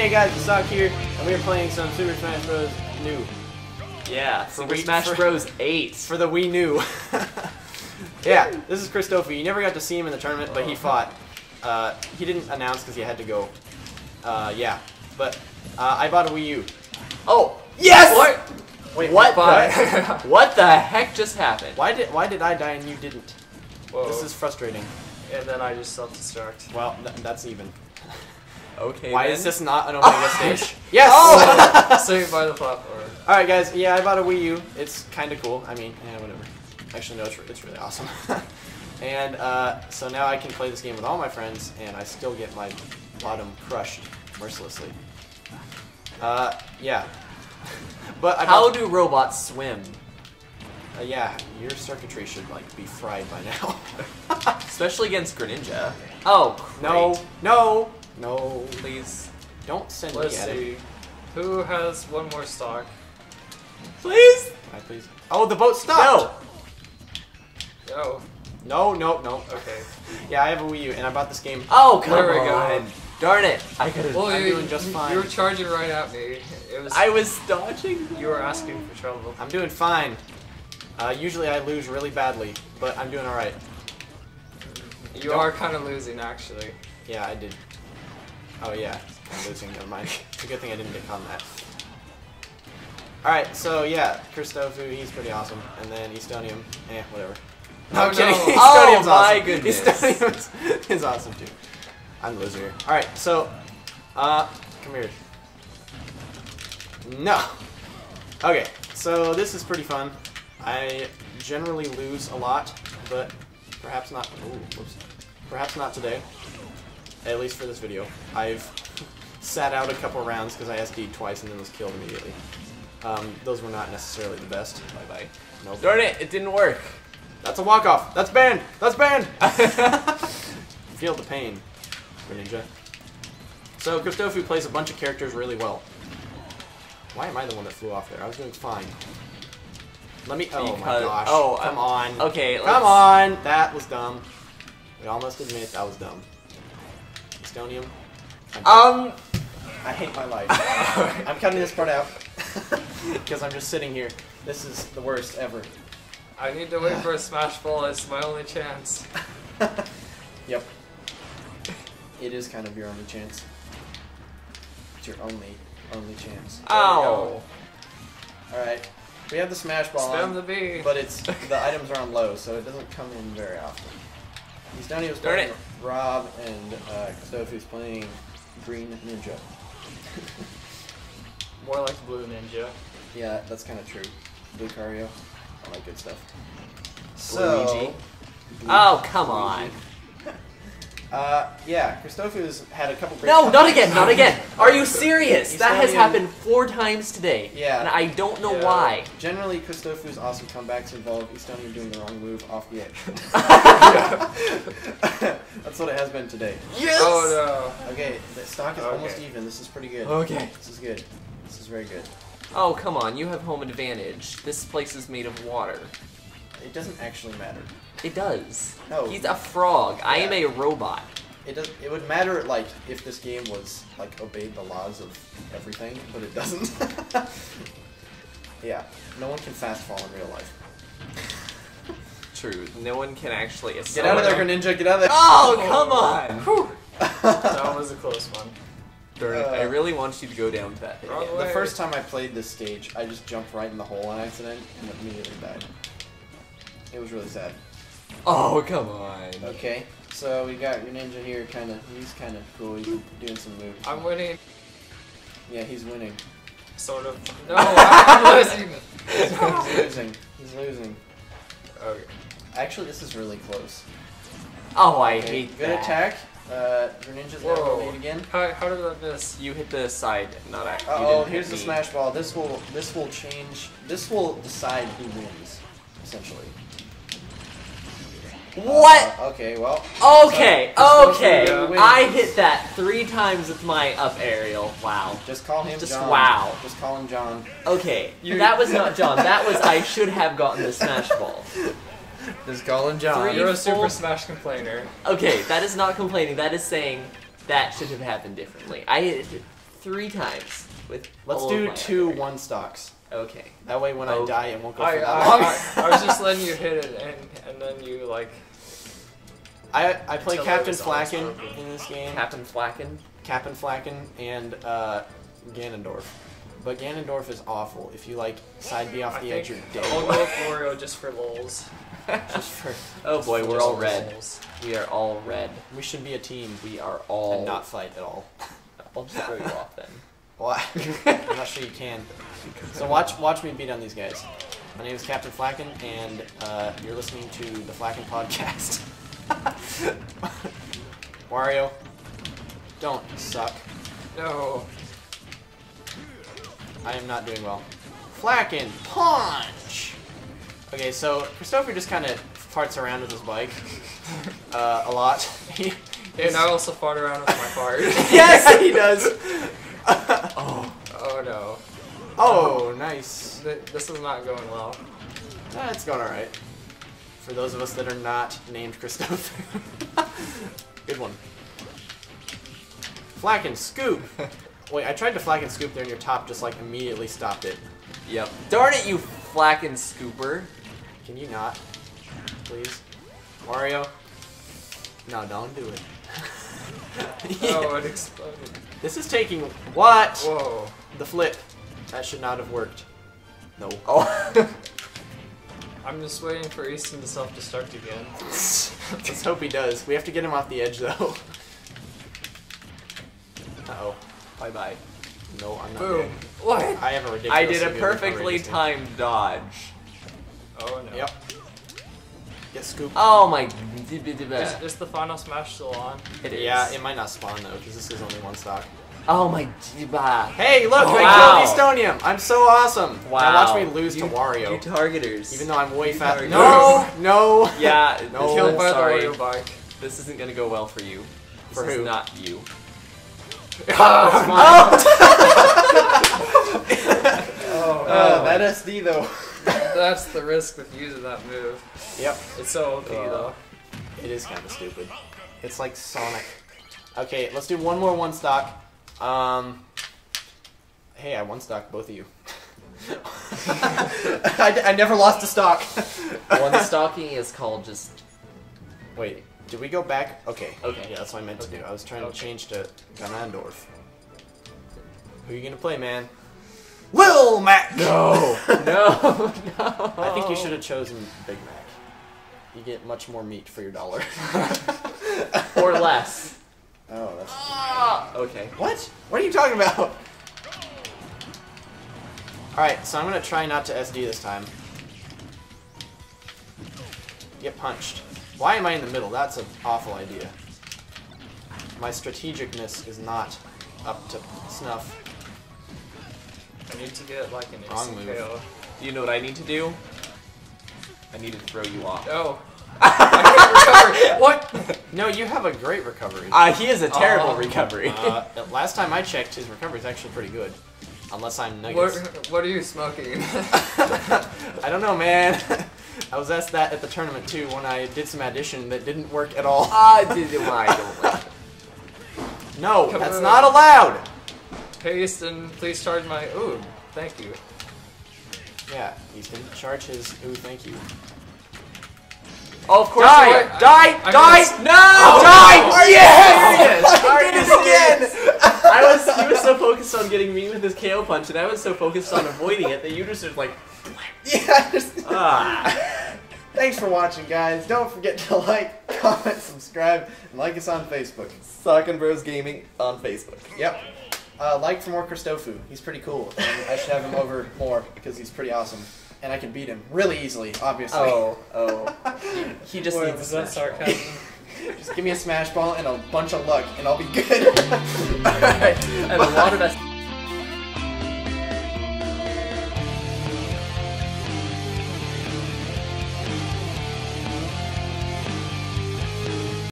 Okay, guys, the Sock here, and we are playing some Super Smash Bros. New Yeah, Super Wii- Smash for- Bros. 8. for the Wii New. yeah, this is Christophe. You never got to see him in the tournament, but he fought. Uh, he didn't announce because he had to go. Uh, yeah, but uh, I bought a Wii U. Oh, yes! What? Wait, What what? the, what the heck just happened? Why did Why did I die and you didn't? Whoa. This is frustrating. And then I just self-destruct. Well, th- that's even. Okay, Why then. is this not an Omega stage? Yes. Oh! Saved by the platform. All right, guys. Yeah, I bought a Wii U. It's kind of cool. I mean, yeah, whatever. Actually, no, it's, re- it's really awesome. and uh, so now I can play this game with all my friends, and I still get my bottom crushed mercilessly. Uh, yeah. but I How bought- do robots swim? uh, yeah, your circuitry should like be fried by now. Especially against Greninja. Oh, great. no, no. No, please. Don't send Let's me at it. see. Who has one more stock? Please? Can I please? Oh, the boat stopped. No! Oh, No, no, no. okay. Yeah, I have a Wii U, and I bought this game. Oh, come There we go. on. Darn it. I could Well, I'm you, doing just fine. You were charging right at me. It was. I was dodging. You were asking for trouble. I'm doing fine. Uh, usually I lose really badly, but I'm doing alright. You Don't- are kind of losing, actually. Yeah, I did. Oh yeah, I'm losing, never mind. It's a good thing I didn't get that. Alright, so yeah, Christofu, he's pretty awesome. And then Estonium, eh, whatever. No, Oh, I'm kidding. no. Estonium's Oh, my goodness. Estonium is awesome too. I'm the loser here. Alright, so, uh, come here. No. Okay, so this is pretty fun. I generally lose a lot, but perhaps not. Ooh, whoops. Perhaps not today. At least for this video. I've sat out a couple rounds because I SD'd twice and then was killed immediately. Um, those were not necessarily the best. Bye bye. Nope. Darn it, it didn't work. That's a walk off. That's banned. That's banned. Feel the pain, Greninja. So Christofu plays a bunch of characters really well. Why am I the one that flew off there? I was doing fine. Let me. Oh my gosh. oh, come uh, on. Okay, Come on. That was dumb. We all must admit that was dumb. Estonium. I'm- Um, I hate my life. I'm cutting this part out because I'm just sitting here. This is the worst ever. I need to wait for a smash ball. It's my only chance. Yep. It is kind of your only chance. It's your only, only chance. ow. Alright. We have the smash ball Spam on, the bee. but it's the items are on low, so it doesn't come in very often. He's down here was Darn playing it. Rob and uh Christofu's playing Green Ninja. More like blue ninja. Yeah, that's kinda true. Lucario. All that good stuff. Luigi. Blue- Oh, come Luigi. on. Uh, yeah, Christofu's had a couple great No, not again, not again. Are you serious? That has Estonian- happened four times today. Yeah. And I don't know Yeah. why. Generally, Christofu's awesome comebacks involve Estonia doing the wrong move off the edge. That's what it has been today. Yes! Oh no. Okay, the stock is Okay. almost even. This is pretty good. Okay. This is good. This is very good. Oh, come on, you have home advantage. This place is made of water. It doesn't actually matter. It does. No. He's a frog. I am a robot. It does. It would matter like if this game was like obeyed the laws of everything, but it doesn't. yeah, no one can fast fall in real life. True. No one can actually Get out of there, Greninja! Get out of there! Oh, come on! that was a close one. Darn it, Uh, I really want you to go down to that pit. Again. The first time I played this stage, I just jumped right in the hole on accident and immediately died. It was really sad. Oh, come on. Okay, so we got your ninja here, kind of. He's kind of cool. He's doing some moves. I'm winning. Yeah, he's winning. Sort of. No, I'm losing. He's losing. He's losing. Okay. Actually, this is really close. Oh, I Okay, hate good that. attack. Uh, your ninja's now Whoa. lead again. How, how did I miss? You hit the side, not act. you Uh oh, here's the me. smash ball. This will this will change. This will decide who wins, essentially. What? Uh, okay, well. Okay, So, okay. I hit that three times with my up aerial. Wow. Just call him Just John. wow. Just call him John. Okay, You- that was not John. That was I should have gotten the smash ball. Just call him John. Three- You're a Super Smash complainer. Okay, that is not complaining. That is saying that should have happened differently. I hit it three times with. Let's all of do my two one stocks. Okay. That way, when I Oh. die, it won't go I, for I, that long. I, I was just letting you hit it, and and then you like. I, I play Captain Flacken in this game. Captain Flacken. Captain Flacken and uh, Ganondorf. But Ganondorf is awful. If you like side B off I the edge, you're think dead. I'll go with Wario just for lols. Just for- Oh boy, we're all red. lols. We are all red. we should be a team We are all. and not fight at all. I'll just throw you off then. Why? I'm not sure you can. So watch watch me beat on these guys. My name is Captain Flacken, and uh, you're listening to the Flacken Podcast. Wario, don't suck. No. I am not doing well. Flacken, punch! Okay, so Christopher just kind of farts around with his bike uh, a lot. He- And I also fought around with my fart. yes, he does. Oh. oh oh, nice. This is not going well. Eh, it's going alright. For those of us that are not named Christopher. Good one. Flack and scoop! Wait, I tried to flack and scoop there and your top just like immediately stopped it. Yep. Darn it, you Flacken scooper. Can you not? Please? Mario? No, don't do it. Oh, it exploded. This is taking what? Whoa. The flip. That should not have worked. No. Oh. I'm just waiting for Easton to self-destruct again. Let's hope he does. We have to get him off the edge though. Uh oh. Bye bye. No, I'm not Boom. dead. What? I have a ridiculous. I did a perfectly timed dodge. Oh no. Yep. Get scooped. Oh my. Is, is the final smash still on? It is. Yeah, it might not spawn though, because this is only one stock. Oh my. Diba. Hey, look! Oh, I wow. killed Estonium! I'm so awesome! Wow. Now watch me lose You- to Wario. You targeters. even though I'm way you fast. target- No! No! Yeah. No. Killed by sorry. the Wario bike. This isn't gonna go well for you. This For is who? not you. Oh, Uh, that SD though. That's the risk with using that move. Yep. It's so OP Uh, though. It is kind of stupid. It's like Sonic. Okay, let's do one more one stock. Um. Hey, I one stock both of you. I, I never lost a stock. One stocking is called just. Wait, did we go back? Okay. Okay. Yeah, that's what I meant to do. I was trying to change to Ganondorf. Who are you gonna play, man? Lil Mac. No. no. No. I think you should have chosen Big Mac. You get much more meat for your dollar. Or less. Oh, that's. Ah! Okay. What? What are you talking about? Alright, so I'm gonna try not to SD this time. Get punched. Why am I in the middle? That's an awful idea. My strategicness is not up to snuff. I need to get like an Wrong move. Do you know what I need to do? I need to throw you off. Oh. I can't recover. What? No, you have a great recovery. Ah, he has a terrible Oh. recovery. Uh, last time I checked, his recovery is actually pretty good. Unless I'm What, nuggets. what are you smoking? I don't know, man. I was asked that at the tournament too when I did some addition that didn't work at all. I did why I don't like it. No, Come that's on. not allowed. hey Easton, please charge my. Ooh, thank you. Yeah, he's gonna charge his. Ooh, thank you. Oh, of course. Die! Die! I'm Die! gonna- No! Die! Are you Yes! serious? I did it serious? I was he was so focused on getting me with his KO punch, and I was so focused on avoiding it that you just was like, Yeah. just- ah. Thanks for watching, guys. Don't forget to like, comment, subscribe, and like us on Facebook. Sock Bros Gaming on Facebook. Yep. Uh, like for more Christofu. He's pretty cool. And I should have him over more because he's pretty awesome. And I can beat him really easily, obviously. Oh, oh. He, he just Boy, needs a that smash ball. sarcasm? Just give me a smash ball and a bunch of luck, and I'll be good. Alright. And a lot of us.